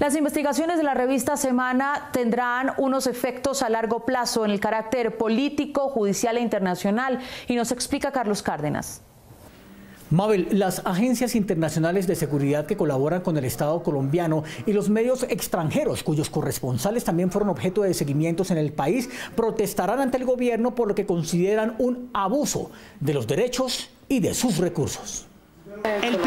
Las investigaciones de la revista Semana tendrán unos efectos a largo plazo en el carácter político, judicial e internacional y nos explica Carlos Cárdenas. Mabel, las agencias internacionales de seguridad que colaboran con el Estado colombiano y los medios extranjeros cuyos corresponsales también fueron objeto de seguimientos en el país protestarán ante el gobierno por lo que consideran un abuso de los derechos y de sus recursos. El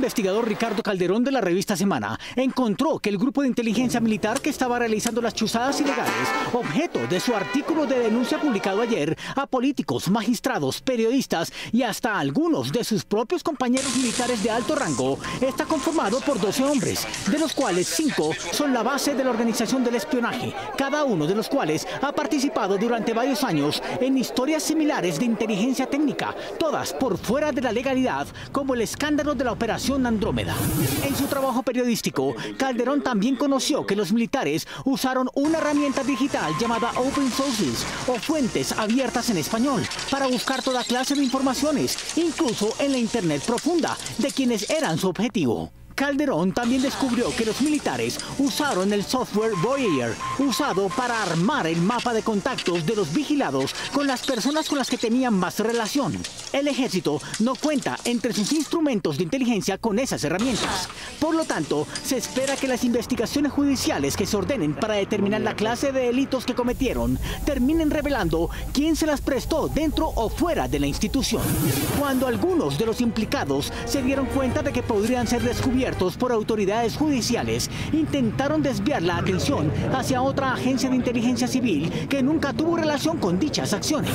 investigador Ricardo Calderón de la revista Semana encontró que el grupo de inteligencia militar que estaba realizando las chuzadas ilegales, objeto de su artículo de denuncia publicado ayer a políticos, magistrados, periodistas y hasta algunos de sus propios compañeros militares de alto rango, está conformado por 12 hombres, de los cuales 5 son la base de la organización del espionaje, cada uno de los cuales ha participado durante varios años en historias similares de inteligencia técnica, todas por fuera de la legalidad, como el escándalo de la Operación Andrómeda. En su trabajo periodístico, Calderón también conoció que los militares usaron una herramienta digital llamada Open Sources o fuentes abiertas en español para buscar toda clase de informaciones, incluso en la Internet profunda, de quienes eran su objetivo. Calderón también descubrió que los militares usaron el software Voyager, usado para armar el mapa de contactos de los vigilados con las personas con las que tenían más relación. El ejército no cuenta entre sus instrumentos de inteligencia con esas herramientas. Por lo tanto, se espera que las investigaciones judiciales que se ordenen para determinar la clase de delitos que cometieron terminen revelando quién se las prestó dentro o fuera de la institución. Cuando algunos de los implicados se dieron cuenta de que podrían ser descubiertos por autoridades judiciales intentaron desviar la atención hacia otra agencia de inteligencia civil que nunca tuvo relación con dichas acciones.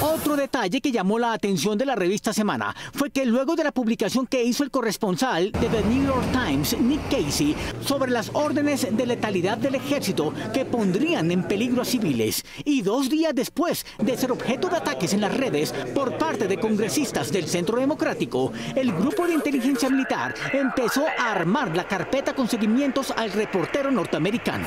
Otro detalle que llamó la atención de la revista Semana fue que luego de la publicación que hizo el corresponsal de The New York Times, Nick Casey, sobre las órdenes de letalidad del ejército que pondrían en peligro a civiles, y dos días después de ser objeto de ataques en las redes por parte de congresistas del Centro Democrático, el grupo de inteligencia militar empezó a armar la carpeta con seguimientos al reportero norteamericano.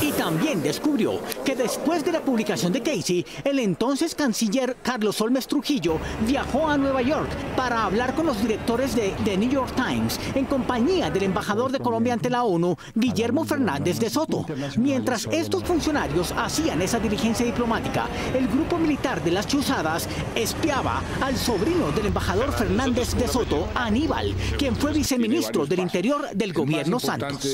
Y también descubrió que después de la publicación de Casey, el entonces canciller Carlos Olmes Trujillo viajó a Nueva York para hablar con los directores de The New York Times en compañía del embajador de Colombia ante la ONU, Guillermo Fernández de Soto. Mientras estos funcionarios hacían esa diligencia diplomática, el grupo militar de las Chuzadas espiaba al sobrino del embajador Fernández de Soto, Aníbal, quien fue viceministro del Interior del gobierno Santos.